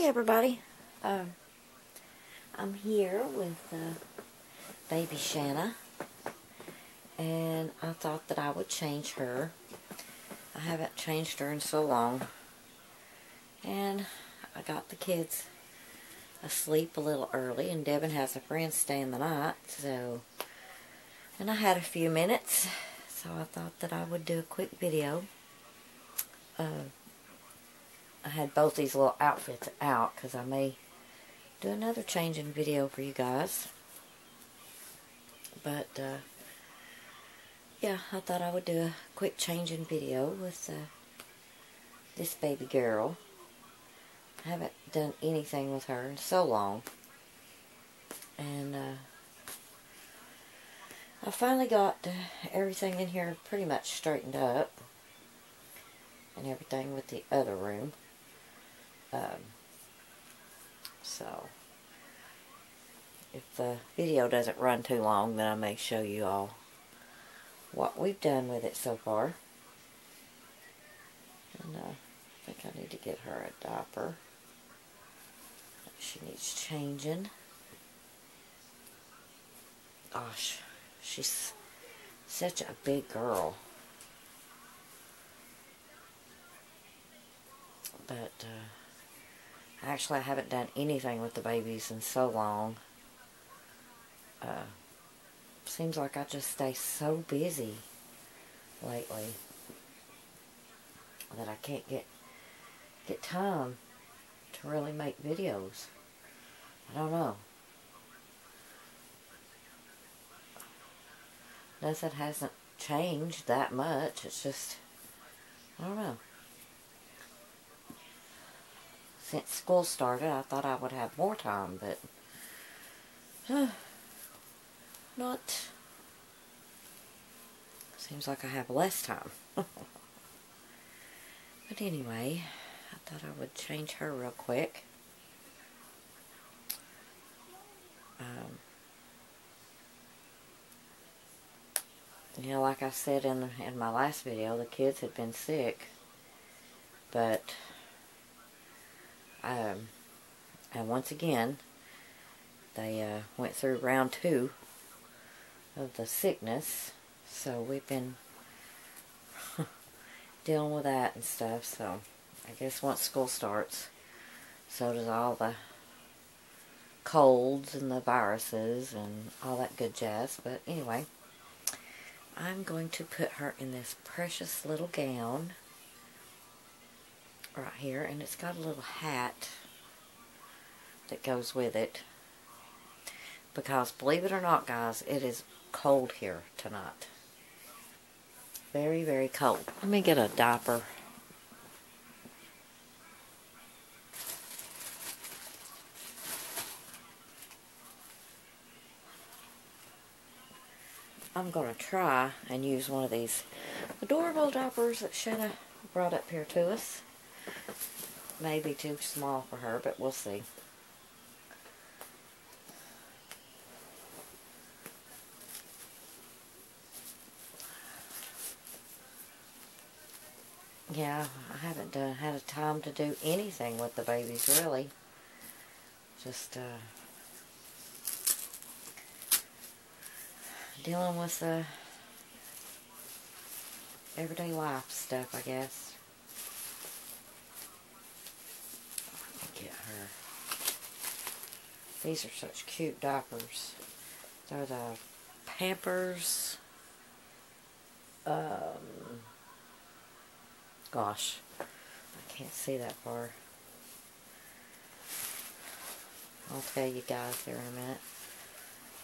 Hey everybody, um, I'm here with uh, baby Shanna and I thought that I would change her. I haven't changed her in so long and I got the kids asleep a little early and Devin has a friend staying the night so and I had a few minutes so I thought that I would do a quick video. Uh, I had both these little outfits out because I may do another changing video for you guys. But, uh, yeah, I thought I would do a quick changing video with uh, this baby girl. I haven't done anything with her in so long. And, uh, I finally got everything in here pretty much straightened up. And everything with the other room. Um, so, if the video doesn't run too long, then I may show you all what we've done with it so far. And uh, I think I need to get her a diaper. She needs changing. Gosh, she's such a big girl. But, uh, Actually, I haven't done anything with the babies in so long. Uh, seems like I just stay so busy lately that I can't get get time to really make videos. I don't know. Nothing hasn't changed that much. It's just, I don't know since school started, I thought I would have more time, but uh, not. Seems like I have less time. but anyway, I thought I would change her real quick. Um, you know, like I said in in my last video, the kids had been sick, but um, and once again, they uh, went through round two of the sickness. So we've been dealing with that and stuff. So I guess once school starts, so does all the colds and the viruses and all that good jazz. But anyway, I'm going to put her in this precious little gown right here and it's got a little hat that goes with it. Because believe it or not guys it is cold here tonight. Very very cold. Let me get a diaper. I'm going to try and use one of these adorable diapers that Shanna brought up here to us Maybe too small for her, but we'll see. Yeah, I haven't done, had a time to do anything with the babies, really. Just, uh, dealing with the everyday life stuff, I guess. These are such cute diapers. They're the Pampers. Um, gosh, I can't see that far. I'll tell you guys there in a minute.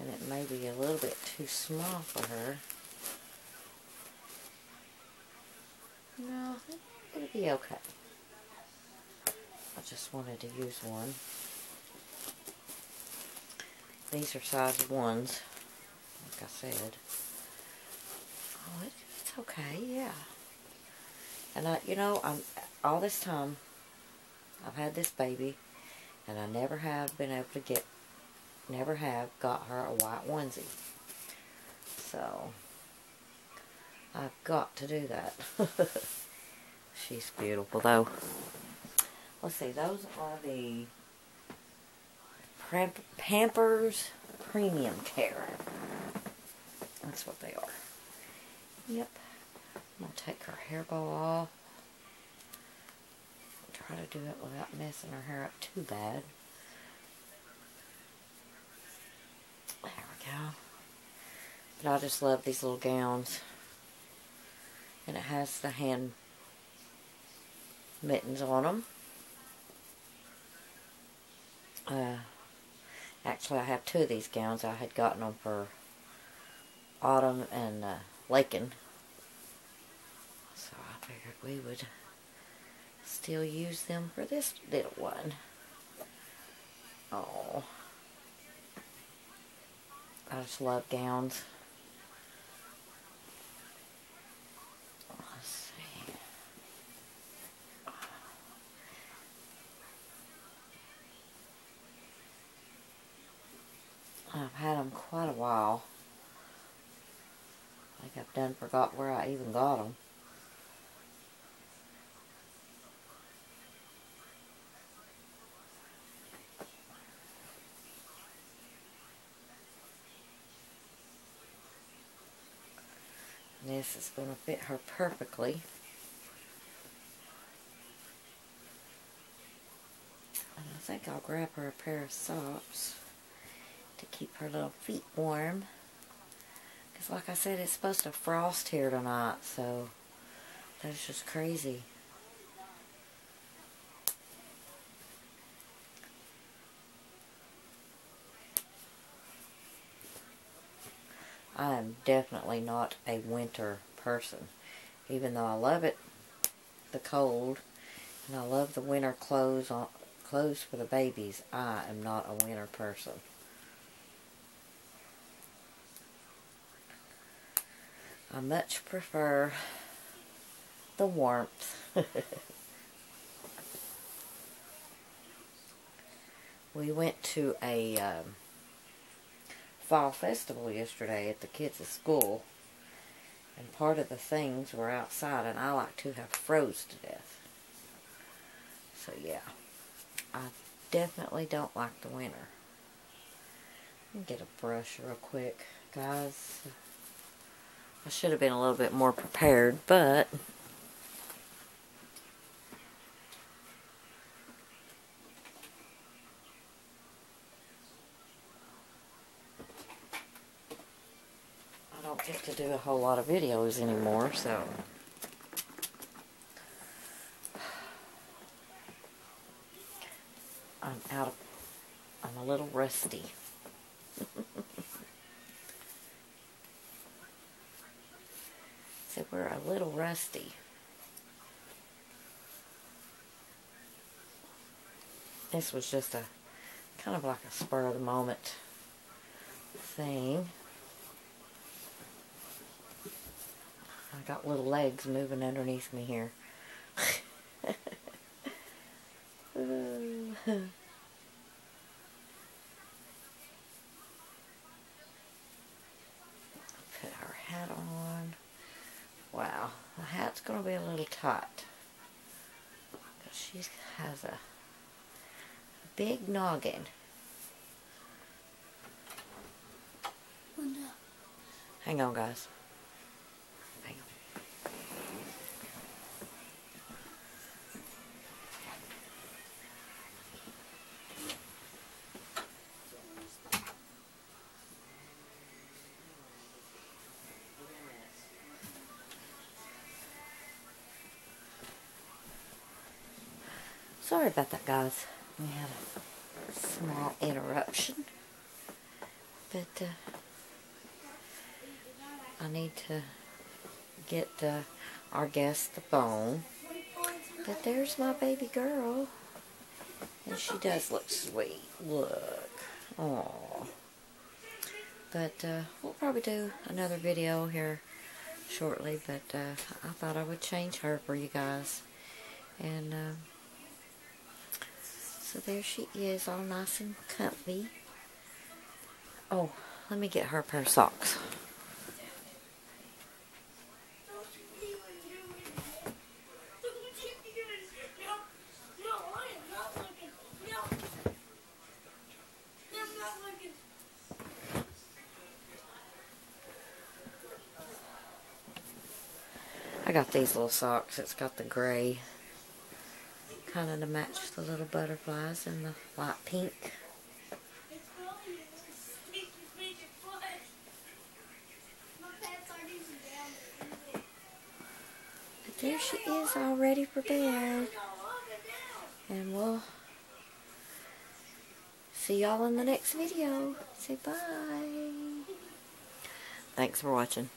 And it may be a little bit too small for her. No, it'll be okay. I just wanted to use one. These are size ones, like I said. Oh, it, it's okay, yeah. And I, you know, I'm all this time I've had this baby, and I never have been able to get, never have got her a white onesie. So I've got to do that. She's beautiful though. let's see, those are the Pampers Premium Care. That's what they are. Yep. I'm going to take her hair bow off. Try to do it without messing her hair up too bad. There we go. But I just love these little gowns. And it has the hand mittens on them. Uh, actually, I have two of these gowns. I had gotten them for Autumn and uh, Lakin. So I figured we would still use them for this little one. Oh. I just love gowns. Let's see. I've had them quite a while. I think I've done forgot where I even got them. This is going to fit her perfectly. And I think I'll grab her a pair of socks to keep her little feet warm. Because like I said, it's supposed to frost here tonight, so that's just crazy. I am definitely not a winter person. Even though I love it, the cold, and I love the winter clothes on clothes for the babies, I am not a winter person. I much prefer the warmth. we went to a um, fall festival yesterday at the kids' school. And part of the things were outside, and I like to have froze to death. So, yeah. I definitely don't like the winter. Get a brush real quick, guys. I should have been a little bit more prepared, but I don't get to do a whole lot of videos anymore, so I'm out of, I'm a little rusty. we're a little rusty. This was just a kind of like a spur of the moment thing. I got little legs moving underneath me here. hat's going to be a little tight. She has a big noggin. Hang on, guys. Sorry about that, guys. We had a small interruption. But, uh, I need to get uh, our guest the phone. But there's my baby girl. And she does look sweet. Look. Aww. But uh, we'll probably do another video here shortly. But uh, I thought I would change her for you guys. And... So there she is, all nice and comfy. Oh, let me get her a pair of socks. I got these little socks. It's got the gray Kind of to match the little butterflies and the light pink. But there she is all ready for bed. And we'll see y'all in the next video. Say bye. Thanks for watching.